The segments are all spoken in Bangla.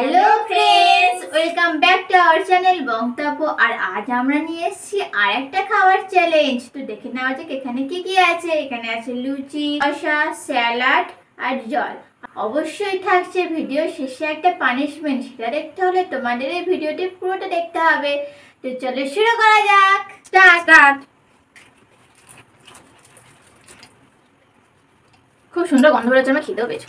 Hello friends welcome back to our channel Bongtapo আর আজ আমরা নিয়ে এসেছি আর একটা খাবার চ্যালেঞ্জ তো দেখে নেওয়া যাক এখানে কি কি আছে। এখানে আছে লুচি, কষা, স্যালাড আর জল। অবশ্যই থাকছে ভিডিও শেষে একটা পানিশমেন্ট সেটা দেখতে হলে তোমাদের এই ভিডিওটি পুরোটা দেখতে হবে। তো চলো শুরু করা যাক। স্টার্ট খুব সুন্দর গন্ধ বেরোচ্ছে, আমার খিদেও পেয়েছে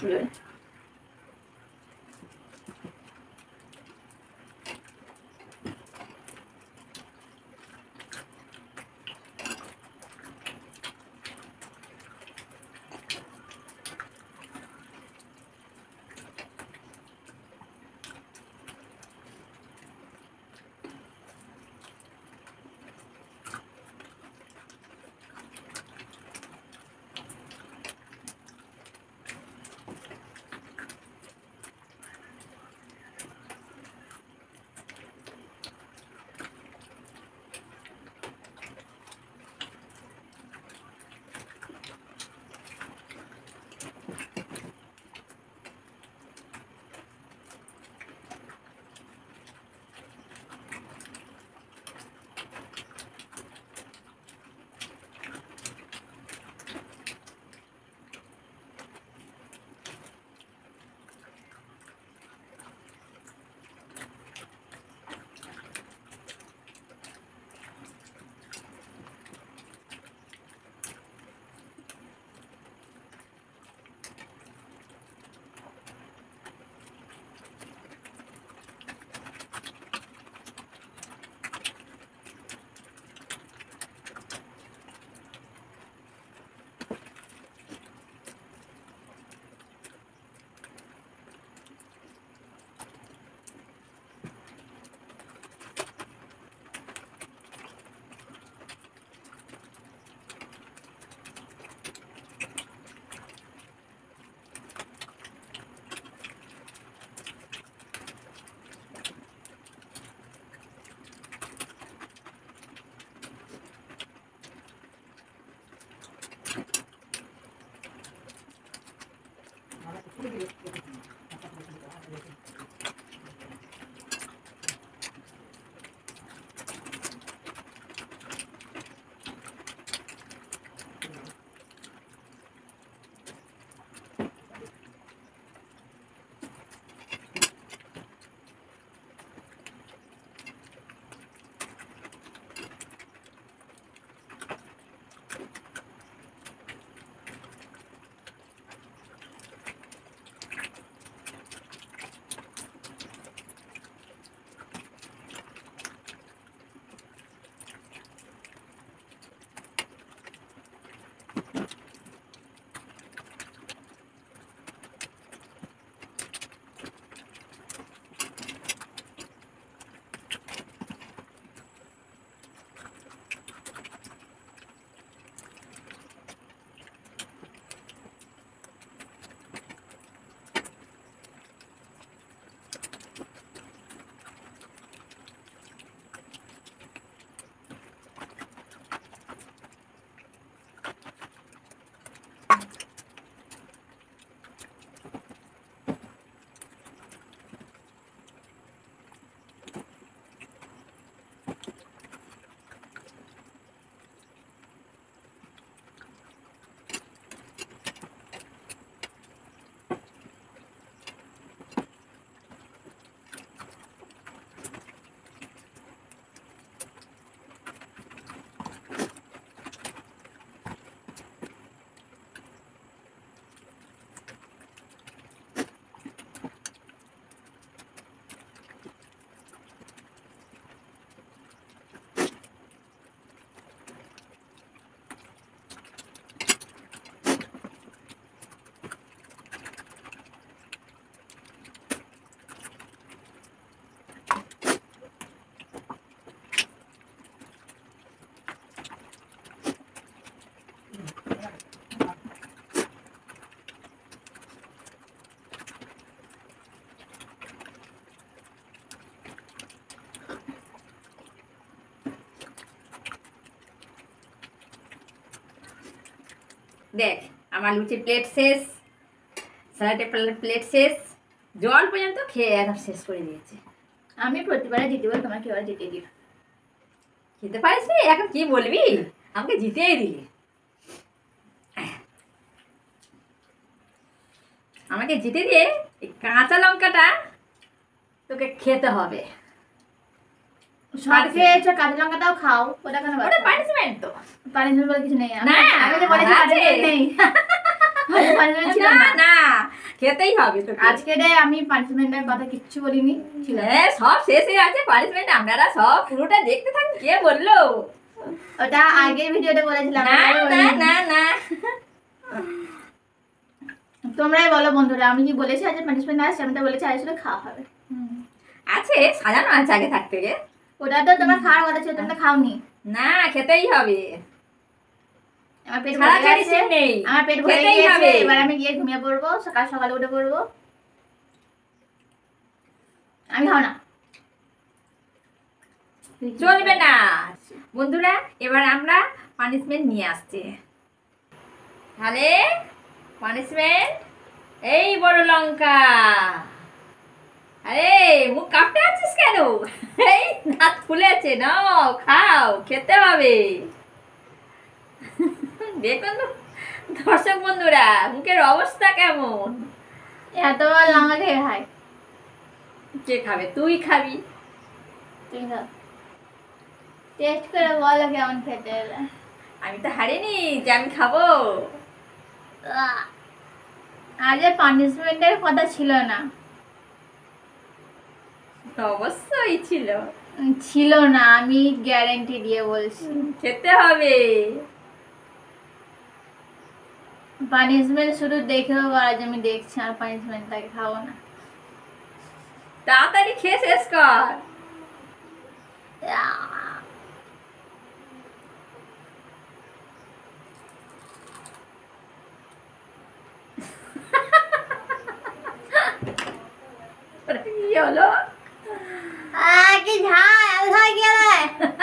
দেখ আমার লুচির প্লেট শেষ স্যালাডের প্লেট শেষ জল পর্যন্ত খেয়ে একদম শেষ করে দিয়েছে। আমি প্রতিবারে জিতে বল তোমাকে এবার জিতে দিই খেতে পারিস নি? এখন কি বলবি? আমাকে জিতেই দিলি। আমাকে জিতে দিয়ে এই কাঁচা লঙ্কাটা তোকে খেতে হবে। খেয়েছো কাঁচা লঙ্কাটাও খাও ওটা কেন ওটা পানিশমেন্ট তো। পানিশমেন্ট বলে কিছু নেই না, আমি তো বলেছি পানিশমেন্ট নেই। না না। না খেতেই হবে তো আজকে রে আমি পানিশমেন্টের কথা কিচ্ছু বলিনি। হ্যাঁ সব শেষ হয়ে আছে পানিশমেন্ট আপনারা সব পুরোটা দেখতে থাকুন কে বলল? ওটা আগের ভিডিওতে বলেছিলাম না না না না। তোমরাই বলো বন্ধুরা আমি কি বলেছি আজ পানিশমেন্ট আসছে আমি তো বলেছি আজ খাওয়া হবে। আছে সাজানো আছে আগে থাকতে গে ওটা তো তোমার খাওয়ার কথা ছিল তোমরা খাওনি। না খেতেই হবে। আমার পেট ভরে গেছে। আমার পেট ভরে হবে। এবার আমি গিয়ে ঘুমিয়ে পড়ব সকাল সকালে উঠে পড়ব। আমি খাও না। চলবে না। বন্ধুরা এবার আমরা পানিশমেন্ট নিয়ে আসছি। তাহলে পানিশমেন্ট এই বড় লঙ্কা। আরে মুখ আছিস কেন? এই দাঁত নাও খাও খেতে হবে। দেখুন দর্শক বন্ধুরা মুখের অবস্থা কেমন? এত খেয়ে খাই। কে খাবে? তুই খাবি। তুই টেস্ট করে বলো কেমন খেতে এলে আমি তো হারিনি যে আমি খাব। আজ পানিশমেন্টের কথা ছিল না। অবশ্যই ছিল। ছিল না আমি গ্যারেন্টি দিয়ে বলছি। খেতে হবে। পানিশমেন্ট শুধু দেখেও আজ আমি দেখছি আর পানিশমেন্টটাকে খাব না। তাড়াতাড়ি খেয়ে শেষ কর। ওটা 啊，给他 nhà 嘞